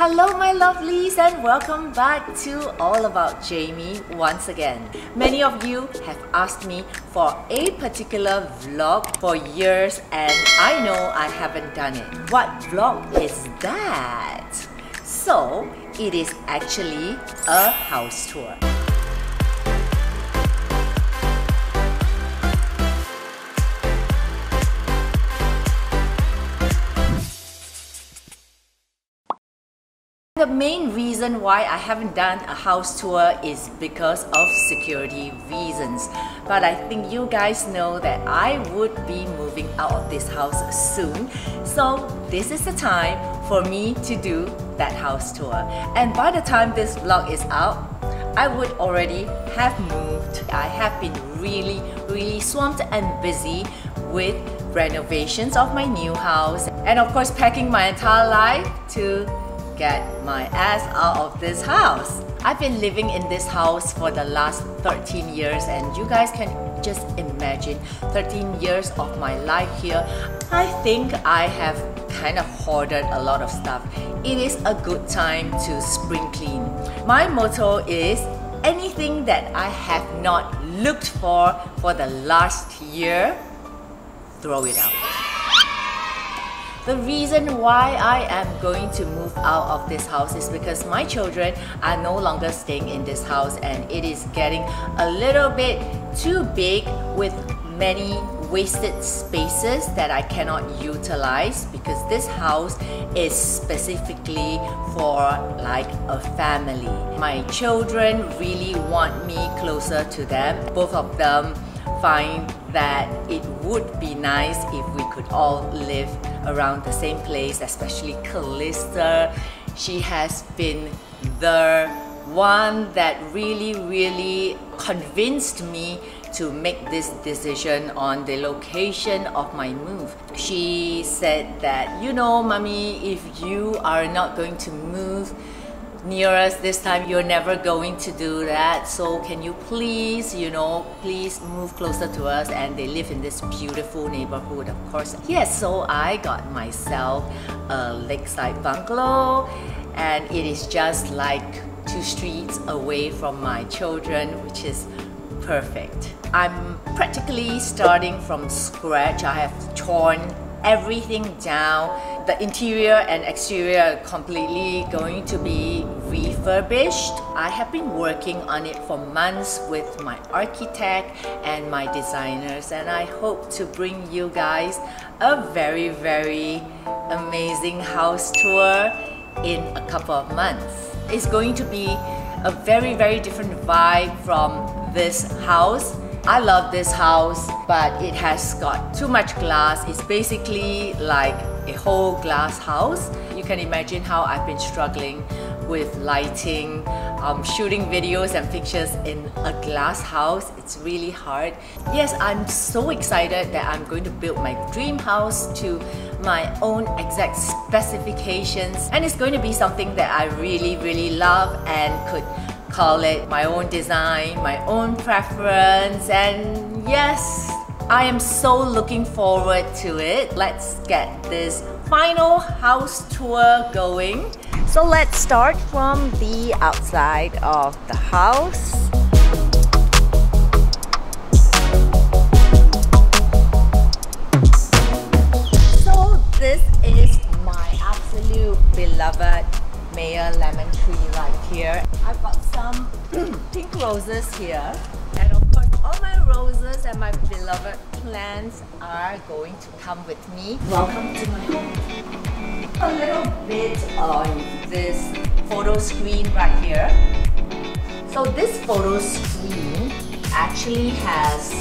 Hello, my lovelies, and welcome back to All About Jamie once again. Many of you have asked me for a particular vlog for years, and I know I haven't done it. What vlog is that? So, it is actually a house tour. Main reason why I haven't done a house tour is because of security reasons. But I think you guys know that I would be moving out of this house soon. So this is the time for me to do that house tour. And by the time this vlog is out, I would already have moved. I have been really, really swamped and busy with renovations of my new house and of course packing my entire life to get my ass out of this house. I've been living in this house for the last 13 years and you guys can just imagine 13 years of my life here. I think I have kind of hoarded a lot of stuff. It is a good time to spring clean. My motto is anything that I have not looked for for the last year, throw it out. The reason why I am going to move out of this house is because my children are no longer staying in this house and it is getting a little bit too big with many wasted spaces that I cannot utilize because this house is specifically for like a family. My children really want me closer to them. Both of them find that it would be nice if we could all live around the same place, especially Callista. She has been the one that really, really convinced me to make this decision on the location of my move. She said that, you know, mommy, if you are not going to move, near us this time you're never going to do that. So can you please you know please move closer to us and they live in this beautiful neighborhood of course. Yes so I got myself a lakeside bungalow and it is just like two streets away from my children which is perfect. I'm practically starting from scratch. I have torn everything down. The interior and exterior are completely going to be refurbished. I have been working on it for months with my architect and my designers and I hope to bring you guys a very very amazing house tour in a couple of months. It's going to be a very very different vibe from this house I love this house, but it has got too much glass. It's basically like a whole glass house. You can imagine how I've been struggling with lighting, um, shooting videos and pictures in a glass house. It's really hard. Yes, I'm so excited that I'm going to build my dream house to my own exact specifications and it's going to be something that I really really love and could call it my own design, my own preference, and yes, I am so looking forward to it. Let's get this final house tour going. So let's start from the outside of the house. So this is my absolute beloved Meyer lemon tree right here. I've got some pink roses here. And of course, all my roses and my beloved plants are going to come with me. Welcome to my home. A little bit on this photo screen right here. So this photo screen actually has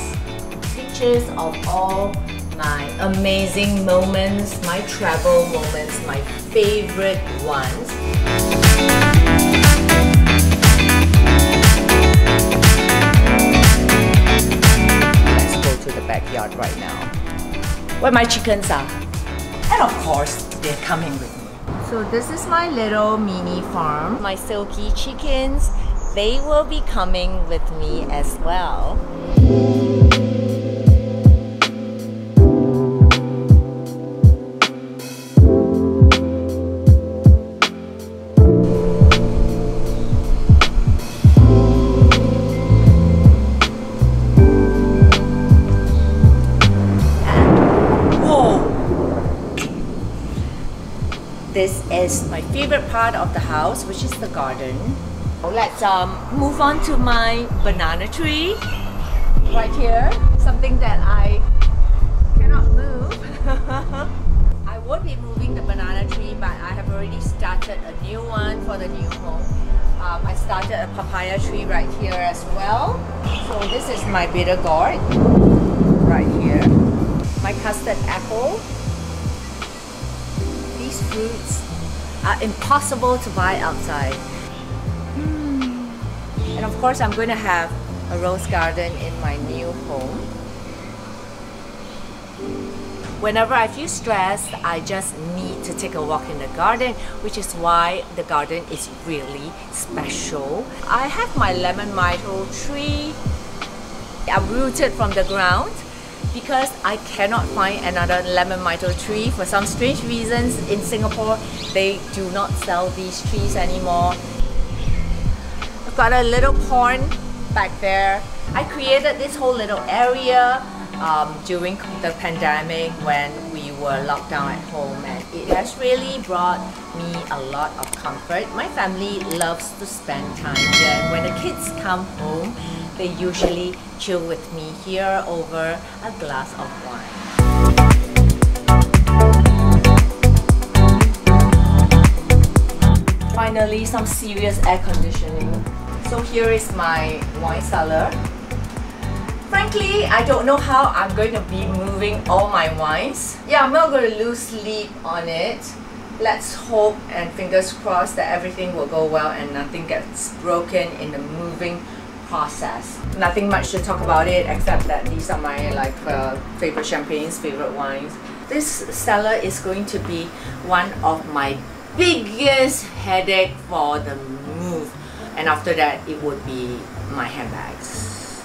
pictures of all my amazing moments, my travel moments, my favorite ones. Backyard right now, where my chickens are. And of course, they're coming with me. So this is my little mini farm. My silky chickens, they will be coming with me as well. Is my favorite part of the house, which is the garden. Let's um, move on to my banana tree right here. Something that I cannot move. I would be moving the banana tree, but I have already started a new one for the new home. Um, I started a papaya tree right here as well. So this is my bitter gourd right here. My custard apple. Fruits are impossible to buy outside. Mm. And of course I'm going to have a rose garden in my new home. Whenever I feel stressed, I just need to take a walk in the garden, which is why the garden is really special. I have my lemon myrtle tree. Rooted from the ground because I cannot find another lemon myrtle tree. For some strange reasons in Singapore, they do not sell these trees anymore. I've got a little pond back there. I created this whole little area um, during the pandemic when we were locked down at home and it has really brought me a lot of comfort. My family loves to spend time here and when the kids come home they usually chill with me here over a glass of wine. Finally, some serious air conditioning. So here is my wine cellar. Frankly, I don't know how I'm going to be moving all my wines. Yeah, I'm not going to lose sleep on it. Let's hope and fingers crossed that everything will go well and nothing gets broken in the moving process. Nothing much to talk about it except that these are my like uh, favorite champagnes, favorite wines. This cellar is going to be one of my biggest headache for the move. And after that, it would be my handbags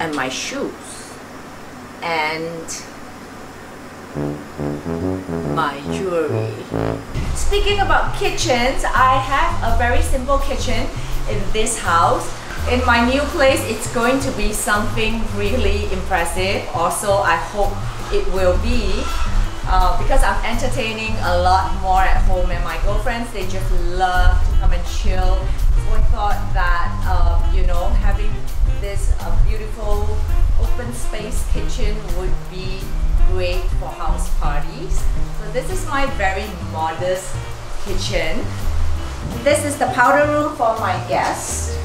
and my shoes and my jewelry. Speaking about kitchens, I have a very simple kitchen in this house in my new place, it's going to be something really impressive. Also, I hope it will be uh, because I'm entertaining a lot more at home and my girlfriends, they just love to come and chill. So I thought that, uh, you know, having this uh, beautiful open space kitchen would be great for house parties. So this is my very modest kitchen. This is the powder room for my guests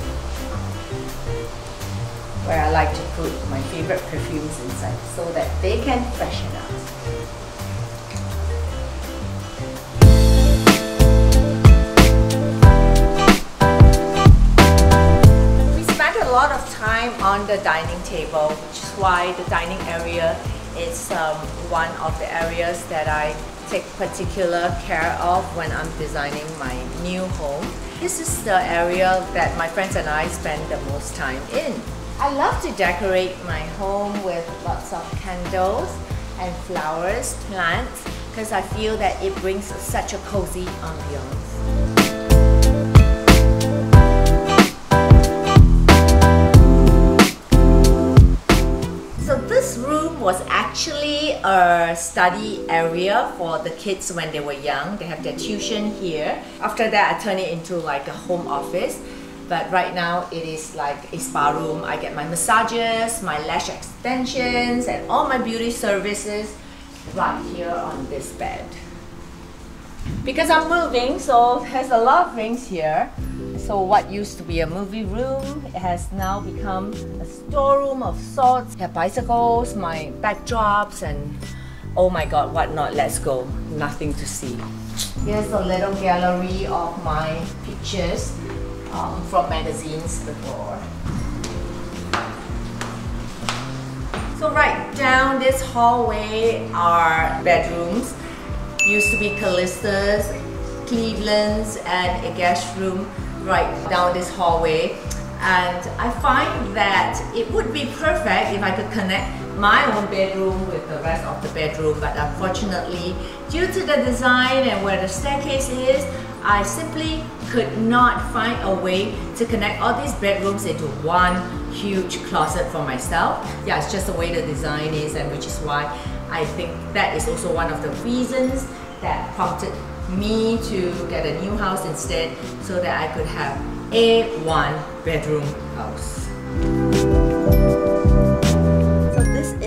where I like to put my favorite perfumes inside so that they can freshen up. We spent a lot of time on the dining table, which is why the dining area is um, one of the areas that I take particular care of when I'm designing my new home. This is the area that my friends and I spend the most time in. I love to decorate my home with lots of candles and flowers, plants, because I feel that it brings such a cozy ambiance. So this room was actually a study area for the kids when they were young. They have their tuition here. After that, I turned it into like a home office but right now it is like a spa room. I get my massages, my lash extensions, and all my beauty services right here on this bed. Because I'm moving, so it has a lot of things here. So what used to be a movie room has now become a storeroom of sorts. I have bicycles, my backdrops, and oh my god, what not, let's go. Nothing to see. Here's a little gallery of my pictures um, from magazines before. So right down this hallway are bedrooms. Used to be Callista's, Cleveland's and a guest room right down this hallway. And I find that it would be perfect if I could connect my own bedroom with the rest of the bedroom but unfortunately due to the design and where the staircase is I simply could not find a way to connect all these bedrooms into one huge closet for myself. Yeah, it's just the way the design is and which is why I think that is also one of the reasons that prompted me to get a new house instead so that I could have a one bedroom house.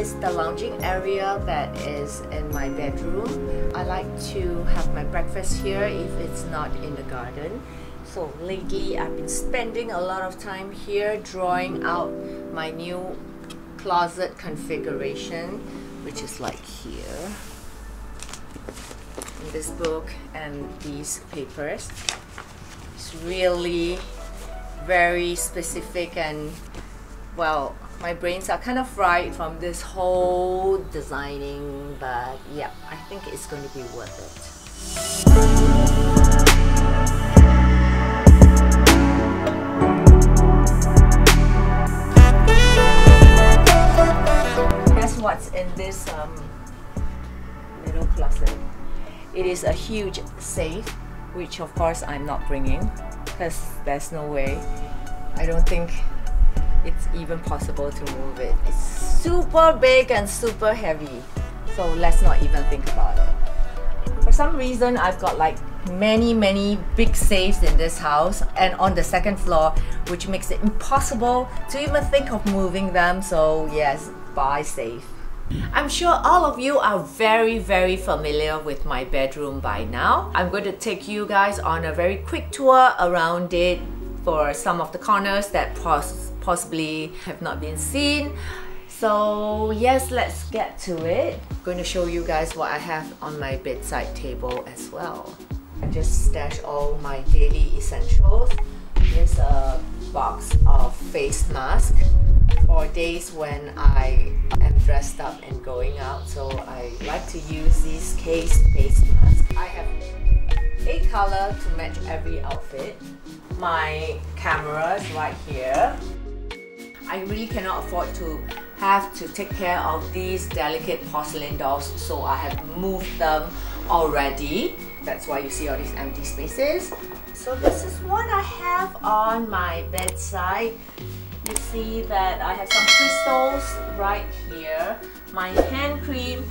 Is the lounging area that is in my bedroom. I like to have my breakfast here if it's not in the garden. So lately I've been spending a lot of time here drawing out my new closet configuration which is like here in this book and these papers. It's really very specific and well my brains are kind of fried from this whole designing but yeah I think it's going to be worth it. Guess what's in this um, little closet? It is a huge safe which of course I'm not bringing because there's no way. I don't think it's even possible to move it. It's super big and super heavy. So let's not even think about it. For some reason, I've got like many, many big safes in this house and on the second floor, which makes it impossible to even think of moving them. So yes, bye safe. I'm sure all of you are very very familiar with my bedroom by now. I'm going to take you guys on a very quick tour around it for some of the corners that pos possibly have not been seen. So yes, let's get to it. I'm going to show you guys what I have on my bedside table as well. I just stash all my daily essentials. Here's a box of face mask for days when I am dressed up and going out. So I like to use these case face masks. I have a color to match every outfit. My camera is right here. I really cannot afford to have to take care of these delicate porcelain dolls so I have moved them already. That's why you see all these empty spaces. So this is what I have on my bedside you see that I have some crystals right here my hand cream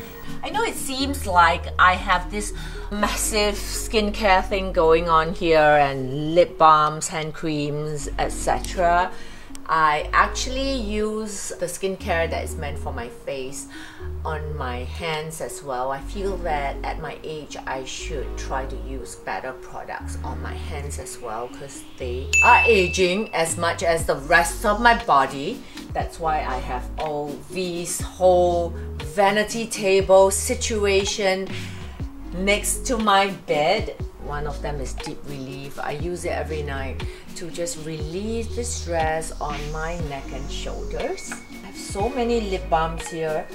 I know it seems like I have this massive skincare thing going on here and lip balms, hand creams, etc. I actually use the skincare that is meant for my face on my hands as well. I feel that at my age, I should try to use better products on my hands as well because they are aging as much as the rest of my body. That's why I have all these whole vanity table situation next to my bed one of them is Deep Relief. I use it every night to just release the stress on my neck and shoulders. I have so many lip balms here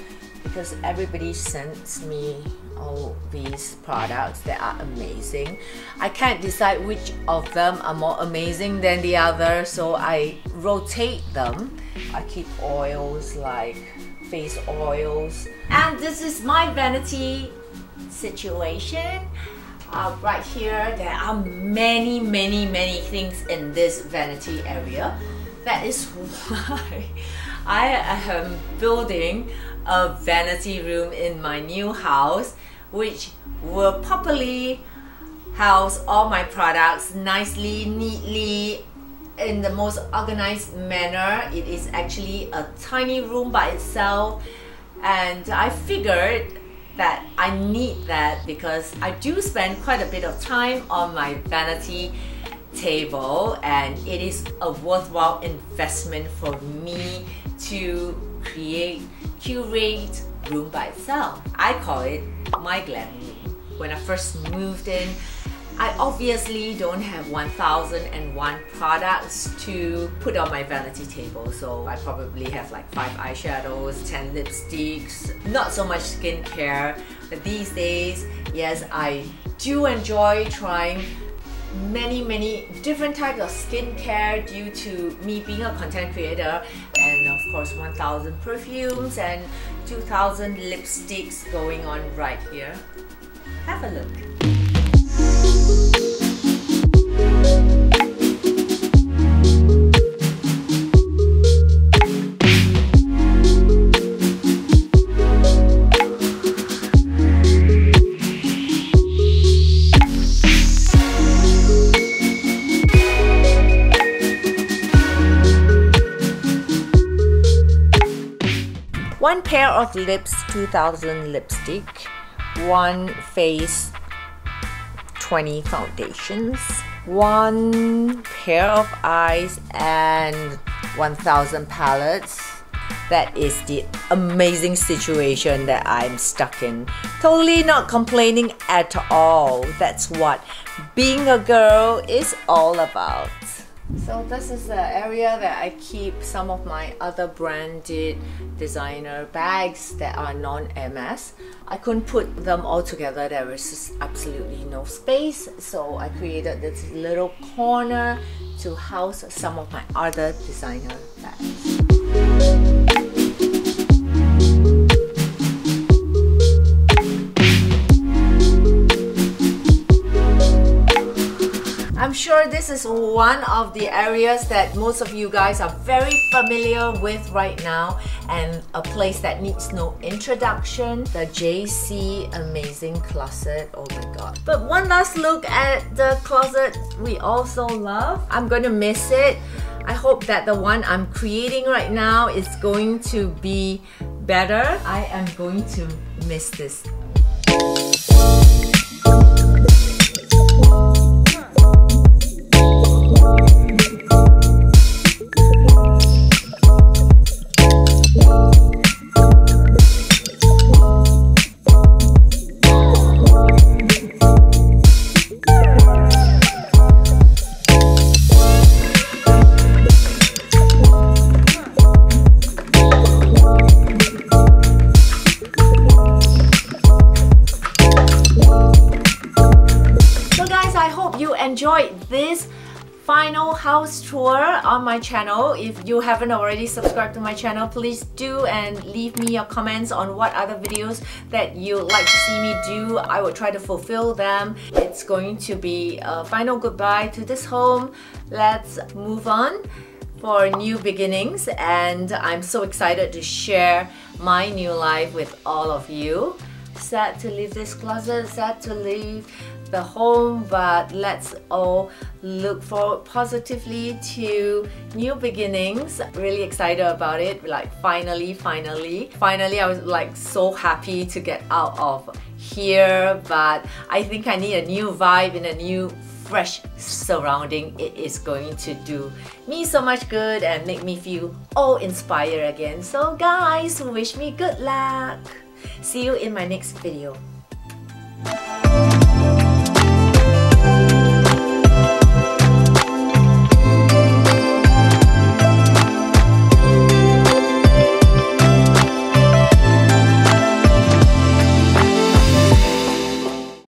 because everybody sends me all these products that are amazing. I can't decide which of them are more amazing than the other, so I rotate them. I keep oils like face oils. And this is my vanity situation uh, right here. There are many many many things in this vanity area. That is why I am building a vanity room in my new house which will properly house all my products nicely neatly in the most organized manner. It is actually a tiny room by itself and I figured that I need that because I do spend quite a bit of time on my vanity table and it is a worthwhile investment for me to create, curate room by itself. I call it my glam room. When I first moved in, I obviously don't have 1001 products to put on my vanity table so I probably have like 5 eyeshadows, 10 lipsticks, not so much skincare. But these days yes I do enjoy trying many many different types of skincare due to me being a content creator. And of course 1000 perfumes and 2000 lipsticks going on right here. Have a look pair of lips 2000 lipstick one face 20 foundations one pair of eyes and 1000 palettes that is the amazing situation that I'm stuck in. Totally not complaining at all. That's what being a girl is all about. So this is the area that I keep some of my other branded designer bags that are non-Hermès. I couldn't put them all together. There was just absolutely no space. So I created this little corner to house some of my other designer bags. Sure this is one of the areas that most of you guys are very familiar with right now and a place that needs no introduction, the JC Amazing Closet, oh my god. But one last look at the closet we also love. I'm gonna miss it. I hope that the one I'm creating right now is going to be better. I am going to miss this. Channel. If you haven't already subscribed to my channel, please do and leave me your comments on what other videos that you'd like to see me do. I will try to fulfill them. It's going to be a final goodbye to this home. Let's move on for new beginnings and I'm so excited to share my new life with all of you. Sad to leave this closet, sad to leave the home but let's all look forward positively to new beginnings. Really excited about it. Like finally finally. Finally I was like so happy to get out of here but I think I need a new vibe and a new fresh surrounding. It is going to do me so much good and make me feel all inspired again. So guys wish me good luck. See you in my next video